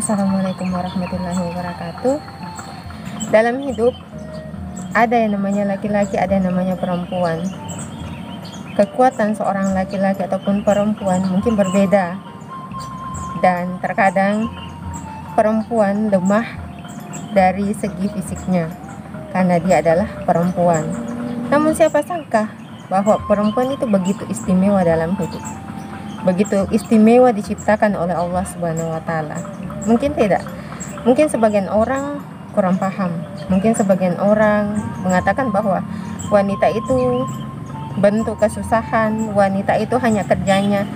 Assalamualaikum warahmatullahi wabarakatuh. Dalam hidup ada yang namanya laki-laki, ada yang namanya perempuan. Kekuatan seorang laki-laki ataupun perempuan mungkin berbeda. Dan terkadang perempuan lemah dari segi fisiknya karena dia adalah perempuan. Namun siapa sangka bahwa perempuan itu begitu istimewa dalam hidup. Begitu istimewa diciptakan oleh Allah Subhanahu wa taala. Mungkin tidak. Mungkin sebagian orang kurang paham. Mungkin sebagian orang mengatakan bahwa wanita itu bentuk kesusahan, wanita itu hanya kerjanya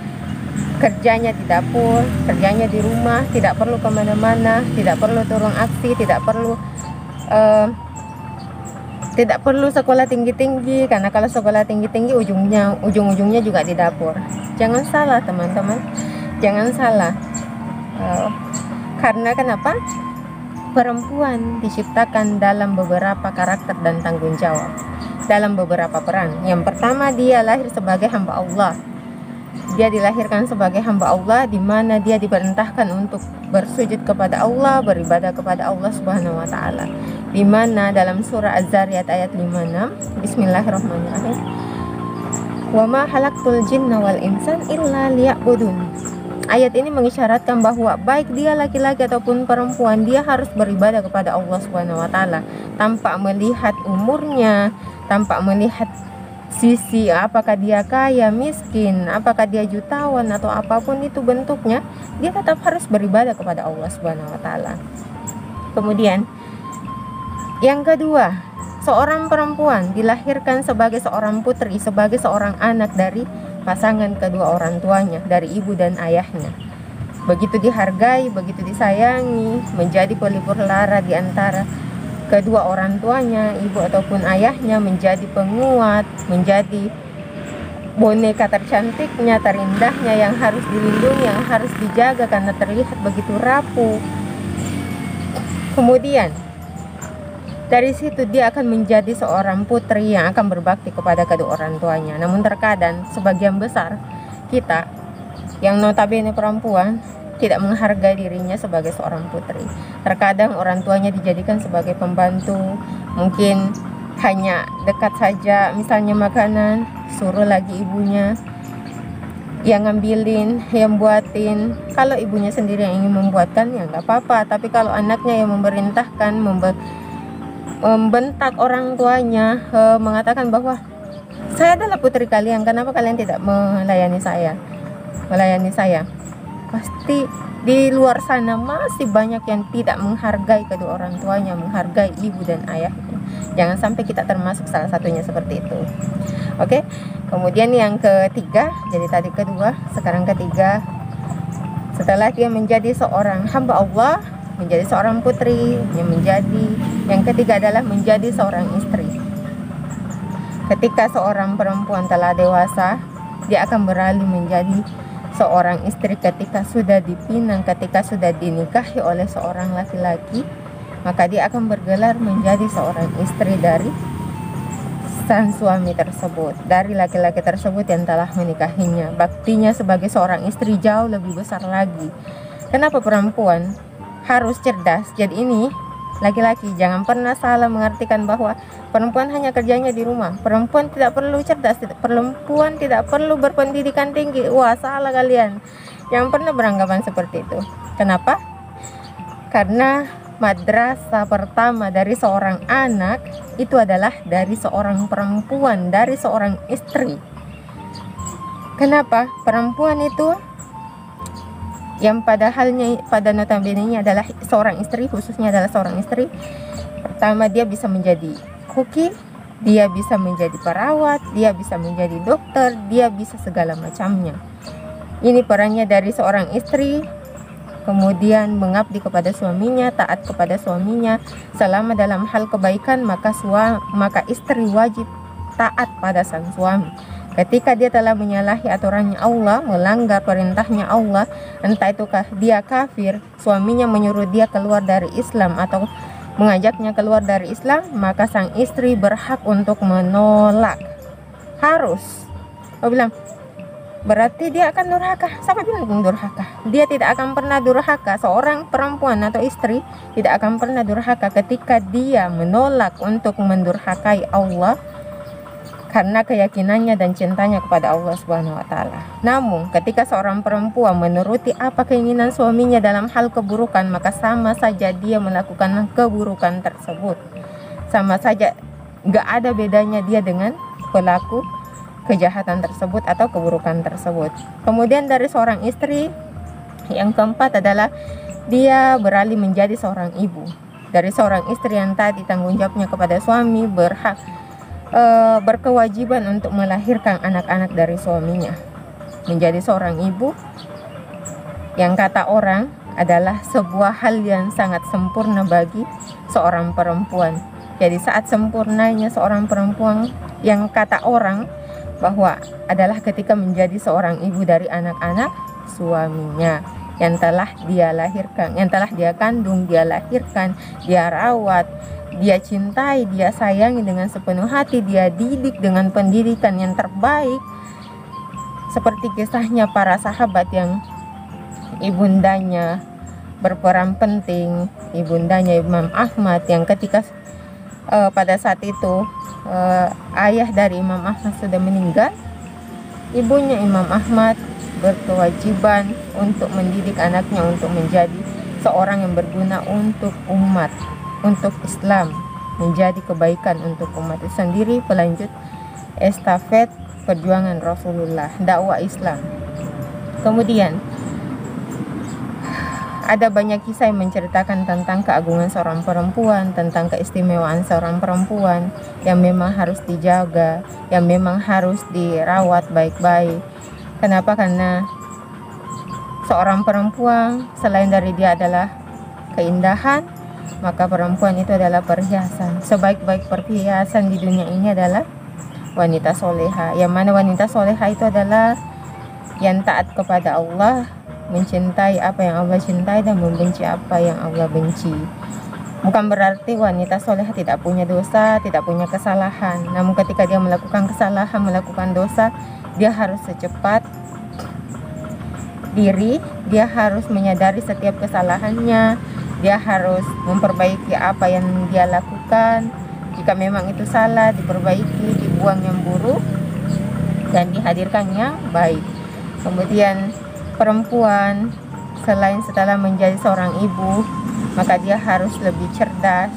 kerjanya di dapur, kerjanya di rumah, tidak perlu ke mana-mana, tidak perlu turun aksi, tidak perlu uh, tidak perlu sekolah tinggi-tinggi karena kalau sekolah tinggi-tinggi ujungnya ujung-ujungnya juga di dapur. Jangan salah teman-teman, jangan salah. Uh, karena kenapa? Perempuan diciptakan dalam beberapa karakter dan tanggung jawab dalam beberapa peran. Yang pertama dia lahir sebagai hamba Allah. Dia dilahirkan sebagai hamba Allah di mana dia diperintahkan untuk bersujud kepada Allah, beribadah kepada Allah Subhanahu wa taala. Di mana dalam surah Az-Zariyat ayat 56, Bismillahirrahmanirrahim. Wa ma halaqtul jinna wal insan illa liya'budun. Ayat ini mengisyaratkan bahwa baik dia laki-laki ataupun perempuan dia harus beribadah kepada Allah Subhanahu wa taala tanpa melihat umurnya, tanpa melihat sisi apakah dia kaya, miskin, apakah dia jutawan atau apa pun itu bentuknya, dia tetap harus beribadah kepada Allah Subhanahu wa taala. Kemudian yang kedua, seorang perempuan dilahirkan sebagai seorang putri, sebagai seorang anak dari pasangan kedua orang tuanya dari ibu dan ayahnya. Begitu dihargai, begitu disayangi, menjadi pelipur lara di antara kedua orang tuanya, ibu ataupun ayahnya menjadi penguat, menjadi boneka tercantiknya, terindahnya yang harus dilindungi, yang harus dijaga karena terlihat begitu rapuh. Kemudian dari situ dia akan menjadi seorang putri yang akan berbakti kepada kedua orang tuanya. Namun terkadang sebagian besar kita yang notabene perempuan tidak menghargai dirinya sebagai seorang putri. Terkadang orang tuanya dijadikan sebagai pembantu, mungkin hanya dekat saja misalnya makanan, suruh lagi ibunya yang ngambilin, yang buatin. Kalau ibunya sendiri yang ingin membuatkan ya nggak apa-apa, tapi kalau anaknya yang memerintahkan, membe membentak orang tuanya e, mengatakan bahwa saya adalah putri kalian kenapa kalian tidak melayani saya? Melayani saya? Pasti di luar sana masih banyak yang tidak menghargai kedua orang tuanya menghargai ibu dan ayahnya jangan sampai kita termasuk salah satunya seperti itu. Oke kemudian yang ketiga jadi tadi kedua sekarang ketiga. Setelah dia menjadi seorang hamba Allah menjadi seorang putri, yang menjadi yang ketiga adalah menjadi seorang istri. Ketika seorang perempuan telah dewasa, dia akan beralih menjadi seorang istri ketika sudah dipinang, ketika sudah dinikahi oleh seorang laki-laki, maka dia akan bergelar menjadi seorang istri dari sang suami tersebut, dari laki-laki tersebut yang telah menikahinya. Baktinya sebagai seorang istri jauh lebih besar lagi. Kenapa perempuan harus cerdas. Jadi ini laki-laki jangan pernah salah mengartikan bahwa perempuan hanya kerjanya di rumah. Perempuan tidak perlu cerdas, perempuan tidak perlu berpendidikan tinggi. Wah, salah kalian. Jangan pernah beranggapan seperti itu. Kenapa? Karena madrasah pertama dari seorang anak itu adalah dari seorang perempuan, dari seorang istri. Kenapa? Perempuan itu yang padahalnya pada notabene adalah seorang istri khususnya adalah seorang istri. Pertama dia bisa menjadi koki dia bisa menjadi perawat dia bisa menjadi dokter dia bisa segala macamnya. Ini perannya dari seorang istri kemudian mengabdi kepada suaminya taat kepada suaminya. Selama dalam hal kebaikan maka suami maka istri wajib taat pada sang suami Ketika dia telah menyalahi aturannya Allah, melanggar perintahnya Allah, entah itukah dia kafir, suaminya menyuruh dia keluar dari Islam atau mengajaknya keluar dari Islam, maka sang istri berhak untuk menolak. Harus. Aku bilang, berarti dia akan durhaka. Siapa bilang durhaka? dia tidak akan pernah durhaka seorang perempuan atau istri tidak akan pernah durhaka ketika dia menolak untuk mendurhakai Allah karena keyakinannya dan cintanya kepada Allah Subhanahu wa taala. Namun, ketika seorang perempuan menuruti apa keinginan suaminya dalam hal keburukan, maka sama saja dia melakukan keburukan tersebut. Sama saja nggak ada bedanya dia dengan pelaku kejahatan tersebut atau keburukan tersebut. Kemudian dari seorang istri yang keempat adalah dia beralih menjadi seorang ibu. Dari seorang istri yang tadi tanggung jawabnya kepada suami berhak e, berkewajiban untuk melahirkan anak-anak dari suaminya. Menjadi seorang ibu yang kata orang adalah sebuah hal yang sangat sempurna bagi seorang perempuan. Jadi saat sempurnanya seorang perempuan yang kata orang bahwa adalah ketika menjadi seorang ibu dari anak-anak suaminya yang telah dia lahirkan, yang telah dia kandung, dia lahirkan, dia rawat, dia cintai, dia sayangi dengan sepenuh hati, dia didik dengan pendidikan yang terbaik. Seperti kisahnya para sahabat yang ibundanya berperan penting, ibundanya Imam Ahmad yang ketika uh, pada saat itu uh, ayah dari Imam Ahmad sudah meninggal, ibunya Imam Ahmad berkewajiban untuk mendidik anaknya untuk menjadi seorang yang berguna untuk umat untuk Islam menjadi kebaikan untuk umat itu sendiri pelanjut estafet perjuangan Rasulullah dakwah Islam kemudian ada banyak kisah yang menceritakan tentang keagungan seorang perempuan, tentang keistimewaan seorang perempuan yang memang harus dijaga, yang memang harus dirawat baik-baik. Kenapa? Karena seorang perempuan selain dari dia adalah keindahan, maka perempuan itu adalah perhiasan. Sebaik-baik perhiasan di dunia ini adalah wanita soleha. Yang mana wanita soleha itu adalah yang taat kepada Allah mencintai apa yang Allah cintai dan membenci apa yang Allah benci. Bukan berarti wanita soleha tidak punya dosa tidak punya kesalahan. Namun ketika dia melakukan kesalahan melakukan dosa dia harus secepat diri dia harus menyadari setiap kesalahannya dia harus memperbaiki apa yang dia lakukan. Jika memang itu salah diperbaiki dibuang yang buruk dan dihadirkan yang baik. Kemudian perempuan selain setelah menjadi seorang ibu maka dia harus lebih cerdas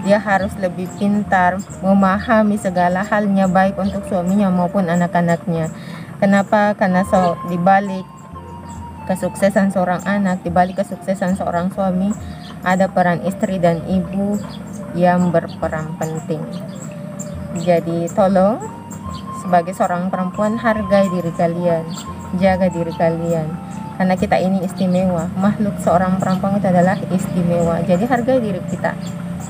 dia harus lebih pintar memahami segala halnya baik untuk suaminya maupun anak-anaknya. Kenapa? Karena so dibalik kesuksesan seorang anak dibalik kesuksesan seorang suami ada peran istri dan ibu yang berperan penting. Jadi tolong sebagai seorang perempuan hargai diri kalian, jaga diri kalian. Karena kita ini istimewa, makhluk seorang perempuan itu adalah istimewa. Jadi hargai diri kita,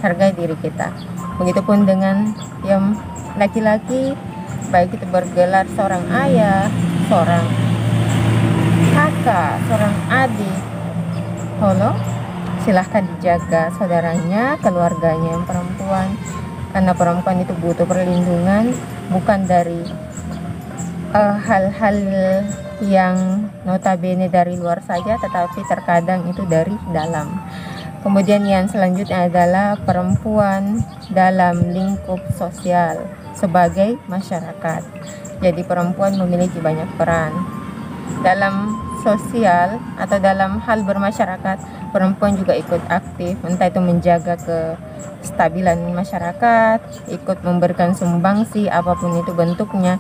hargai diri kita. Begitupun dengan yang laki-laki, baik itu bergelar seorang ayah, seorang kakak, seorang adik. Tolong silahkan dijaga saudaranya, keluarganya yang perempuan. Karena perempuan itu butuh perlindungan bukan dari eh, hal-hal uh, yang notabene dari luar saja tetapi terkadang itu dari dalam. Kemudian yang selanjutnya adalah perempuan dalam lingkup sosial sebagai masyarakat. Jadi perempuan memiliki banyak peran. Dalam sosial atau dalam hal bermasyarakat perempuan juga ikut aktif. Entah itu menjaga kestabilan masyarakat ikut memberikan sumbangsi apa pun itu bentuknya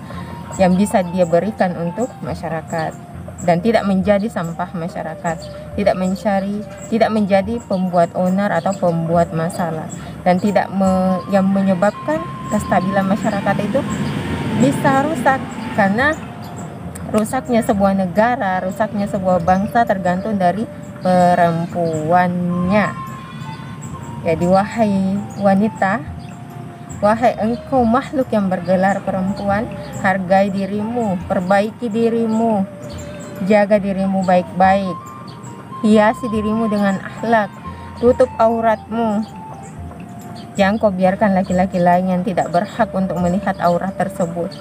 yang bisa dia berikan untuk masyarakat. Dan tidak menjadi sampah masyarakat tidak mencari tidak menjadi pembuat onar atau pembuat masalah. Dan tidak me, yang menyebabkan kestabilan masyarakat itu bisa rusak karena rusaknya sebuah negara rusaknya sebuah bangsa tergantung dari perempuannya. Jadi wahai wanita, wahai engkau makhluk yang bergelar perempuan, hargai dirimu, perbaiki dirimu, jaga dirimu baik-baik, hiasi dirimu dengan akhlak, tutup auratmu. Jangan kau biarkan laki-laki lain yang tidak berhak untuk melihat aurat tersebut.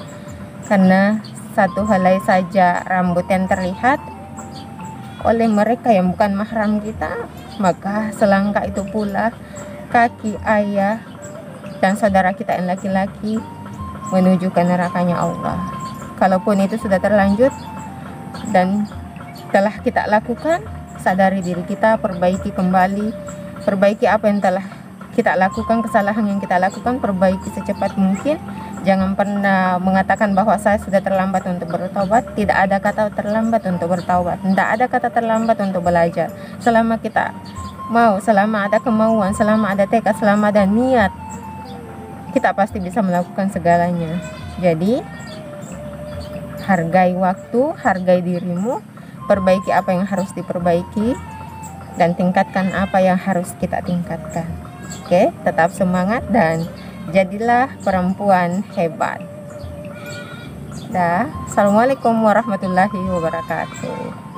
Karena satu helai saja rambut yang terlihat oleh mereka yang bukan mahram kita, maka selangkah itu pula kaki ayah dan saudara kita yang laki-laki menuju ke nerakanya Allah. Kalaupun itu sudah terlanjut dan telah kita lakukan, sadari diri kita, perbaiki kembali, perbaiki apa yang telah kita lakukan, kesalahan yang kita lakukan, perbaiki secepat mungkin. Jangan pernah mengatakan bahwa saya sudah terlambat untuk bertobat. Tidak ada kata terlambat untuk bertobat. Tidak ada kata terlambat untuk belajar. Selama kita mau, selama ada kemauan, selama ada tekad, selama ada niat, kita pasti bisa melakukan segalanya. Jadi, hargai waktu, hargai dirimu, perbaiki apa yang harus diperbaiki, dan tingkatkan apa yang harus kita tingkatkan. Oke, tetap semangat dan jadilah perempuan hebat. Dah, assalamualaikum warahmatullahi wabarakatuh.